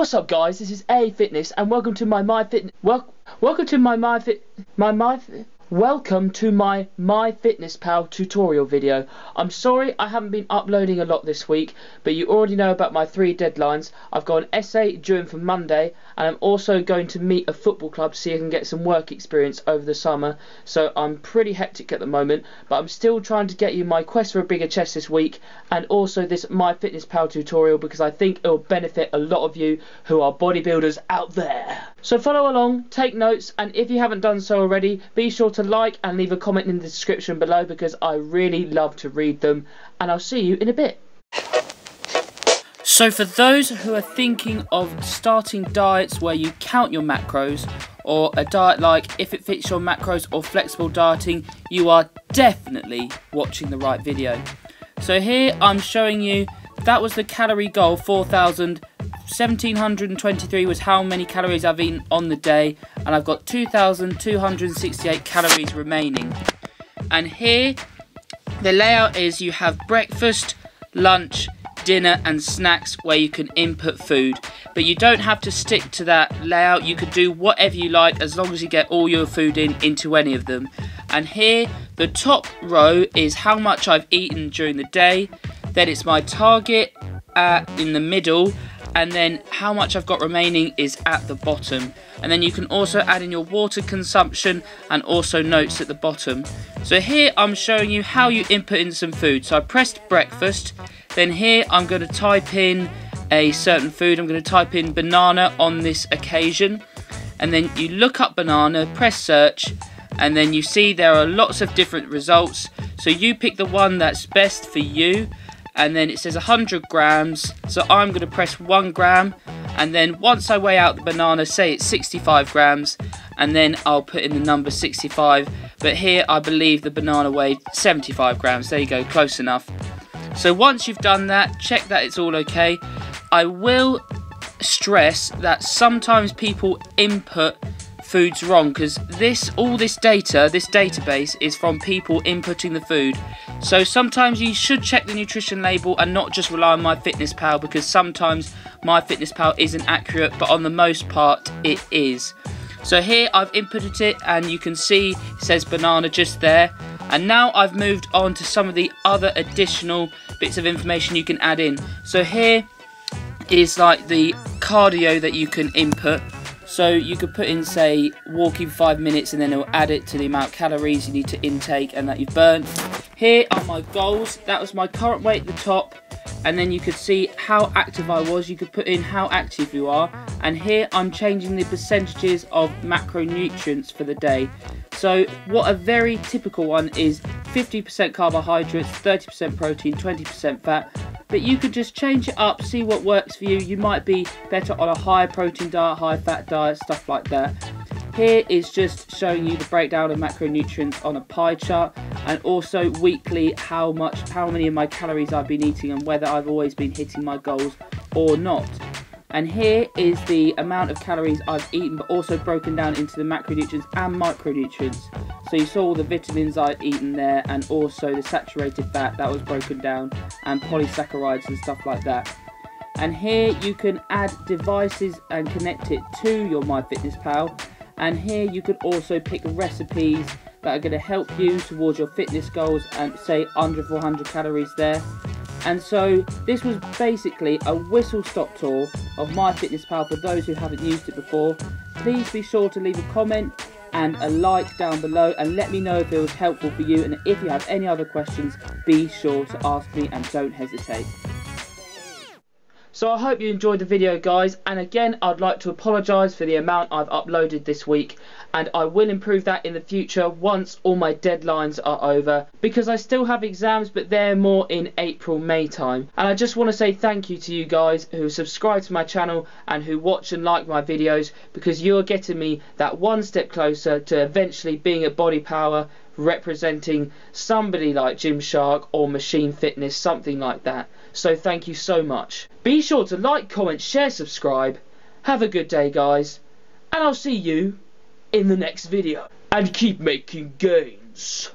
What's up guys, this is A Fitness and welcome to my My Fit wel welcome to my My Fit my My Welcome to my MyFitnessPal tutorial video. I'm sorry I haven't been uploading a lot this week, but you already know about my three deadlines. I've got an essay due in for Monday, and I'm also going to meet a football club so I can get some work experience over the summer. So I'm pretty hectic at the moment, but I'm still trying to get you my quest for a bigger chest this week, and also this MyFitnessPal tutorial because I think it will benefit a lot of you who are bodybuilders out there. So follow along, take notes, and if you haven't done so already, be sure to like and leave a comment in the description below because I really love to read them. And I'll see you in a bit. So for those who are thinking of starting diets where you count your macros, or a diet like if it fits your macros or flexible dieting, you are definitely watching the right video. So here I'm showing you that was the calorie goal 4000 1723 was how many calories I've eaten on the day and I've got 2268 calories remaining. And here the layout is you have breakfast lunch dinner and snacks where you can input food. But you don't have to stick to that layout. You can do whatever you like as long as you get all your food in into any of them. And here the top row is how much I've eaten during the day. Then it's my target uh, in the middle and then how much I've got remaining is at the bottom. And then you can also add in your water consumption and also notes at the bottom. So here I'm showing you how you input in some food. So I pressed breakfast. Then here I'm going to type in a certain food. I'm going to type in banana on this occasion. And then you look up banana press search and then you see there are lots of different results. So you pick the one that's best for you and then it says 100 grams. So I'm going to press 1 gram. And then once I weigh out the banana say it's 65 grams and then I'll put in the number 65 but here I believe the banana weighed 75 grams. There you go close enough. So once you've done that check that it's all okay. I will stress that sometimes people input foods wrong because this all this data this database is from people inputting the food. So sometimes you should check the nutrition label and not just rely on MyFitnessPal because sometimes MyFitnessPal isn't accurate but on the most part it is. So here I've inputted it and you can see it says banana just there. And now I've moved on to some of the other additional bits of information you can add in. So here is like the cardio that you can input so you could put in, say, walking five minutes and then it'll add it to the amount of calories you need to intake and that you've burnt. Here are my goals. That was my current weight at the top. And then you could see how active I was. You could put in how active you are. And here I'm changing the percentages of macronutrients for the day. So what a very typical one is 50% carbohydrates, 30% protein, 20% fat, but you could just change it up, see what works for you. You might be better on a high protein diet, high fat diet, stuff like that. Here is just showing you the breakdown of macronutrients on a pie chart and also weekly how much, how many of my calories I've been eating and whether I've always been hitting my goals or not. And here is the amount of calories I've eaten, but also broken down into the macronutrients and micronutrients. So you saw all the vitamins I'd eaten there, and also the saturated fat that was broken down, and polysaccharides and stuff like that. And here you can add devices and connect it to your MyFitnessPal. And here you can also pick recipes that are going to help you towards your fitness goals and say under 400 calories there. And so this was basically a whistle stop tour of MyFitnessPal for those who haven't used it before. Please be sure to leave a comment and a like down below and let me know if it was helpful for you and if you have any other questions be sure to ask me and don't hesitate. So I hope you enjoyed the video guys. And again I'd like to apologise for the amount I've uploaded this week. And I will improve that in the future once all my deadlines are over. Because I still have exams but they're more in April May time. And I just want to say thank you to you guys who subscribe to my channel and who watch and like my videos. Because you're getting me that one step closer to eventually being a body power representing somebody like Gymshark or Machine Fitness, something like that. So thank you so much. Be sure to like, comment, share, subscribe. Have a good day, guys. And I'll see you in the next video. And keep making gains.